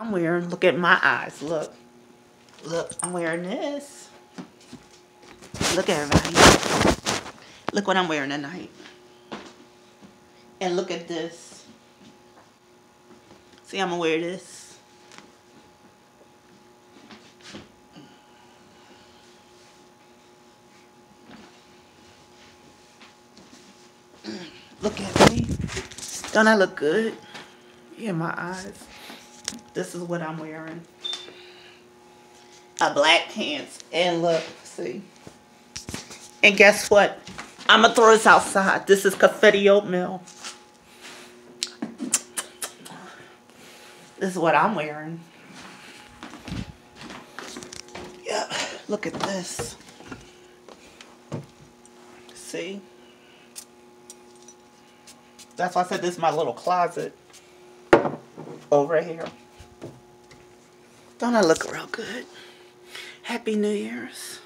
I'm wearing, look at my eyes, look. Look, I'm wearing this. Look at everybody. Look what I'm wearing tonight. And look at this. See, I'm gonna wear this. Look at me. Don't I look good? Yeah, my eyes. This is what I'm wearing. A black pants. And look, see. And guess what? I'm going to throw this outside. This is confetti oatmeal. This is what I'm wearing. Yep. Look at this. See? That's why I said this is my little closet. Over here. Don't I look real good? Happy New Year's.